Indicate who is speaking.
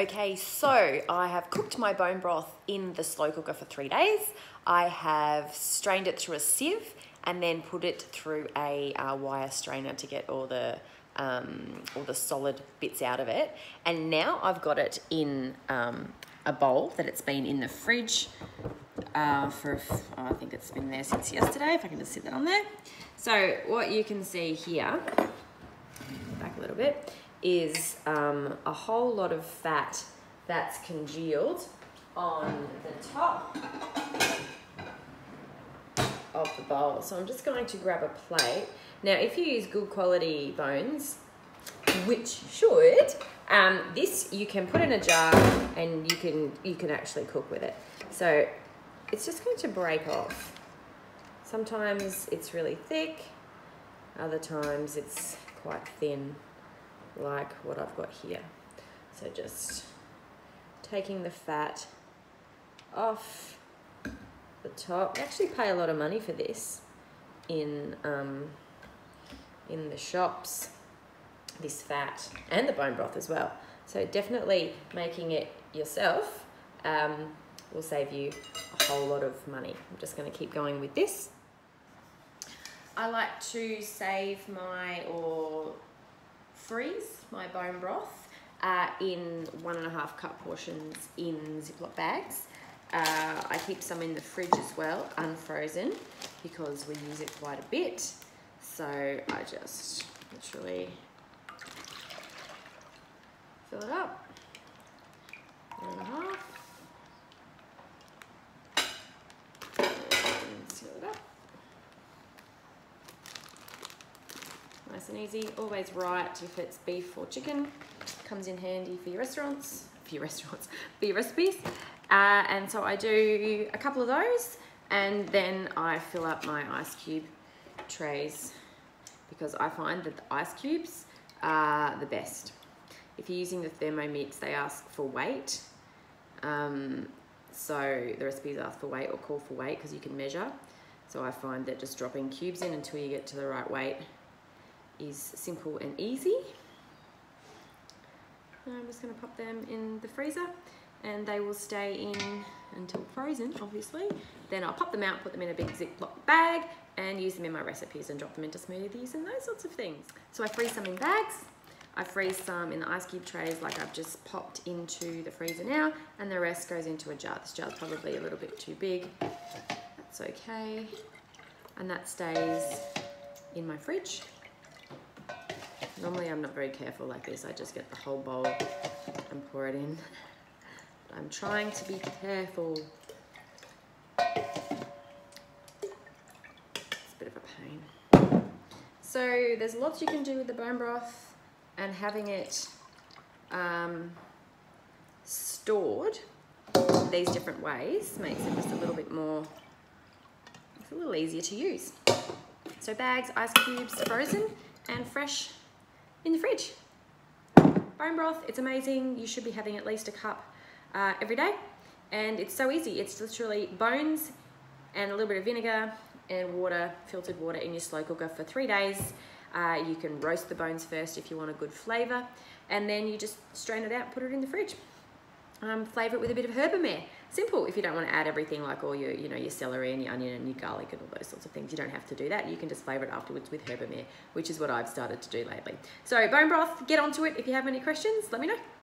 Speaker 1: Okay, so I have cooked my bone broth in the slow cooker for three days. I have strained it through a sieve and then put it through a uh, wire strainer to get all the um, all the solid bits out of it. And now I've got it in um, a bowl that it's been in the fridge uh, for, oh, I think it's been there since yesterday, if I can just sit that on there. So what you can see here, back a little bit, is um, a whole lot of fat that's congealed on the top of the bowl. So I'm just going to grab a plate. Now, if you use good quality bones, which should, um, this you can put in a jar and you can you can actually cook with it. So it's just going to break off. Sometimes it's really thick, other times it's quite thin like what I've got here. So just taking the fat off the top. I actually pay a lot of money for this in um, in the shops, this fat and the bone broth as well. So definitely making it yourself um, will save you a whole lot of money. I'm just going to keep going with this. I like to save my or freeze my bone broth uh, in one and a half cup portions in Ziploc bags. Uh, I keep some in the fridge as well, unfrozen, because we use it quite a bit. So I just literally fill it up. One and a half. And easy. Always right if it's beef or chicken. Comes in handy for your restaurants, for your restaurants, for your recipes. Uh, and so I do a couple of those and then I fill up my ice cube trays because I find that the ice cubes are the best. If you're using the Thermomix, they ask for weight. Um, so the recipes ask for weight or call for weight because you can measure. So I find that just dropping cubes in until you get to the right weight is simple and easy. I'm just going to pop them in the freezer and they will stay in until frozen, obviously. Then I'll pop them out, put them in a big Ziploc bag and use them in my recipes and drop them into smoothies and those sorts of things. So I freeze some in bags. I freeze some in the ice cube trays like I've just popped into the freezer now and the rest goes into a jar. This jar's probably a little bit too big. That's okay. And that stays in my fridge Normally I'm not very careful like this. I just get the whole bowl and pour it in. But I'm trying to be careful. It's a bit of a pain. So there's lots you can do with the bone broth and having it um, stored these different ways makes it just a little bit more, it's a little easier to use. So bags, ice cubes, frozen and fresh in the fridge. Bone broth, it's amazing. You should be having at least a cup uh, every day. And it's so easy. It's literally bones and a little bit of vinegar and water, filtered water in your slow cooker for three days. Uh, you can roast the bones first if you want a good flavor. And then you just strain it out, and put it in the fridge. Um, flavor it with a bit of herbamare. Simple if you don't want to add everything like all your, you know, your celery and your onion and your garlic and all those sorts of things. You don't have to do that. You can just flavor it afterwards with herbamare, which is what I've started to do lately. So bone broth, get onto it. If you have any questions, let me know.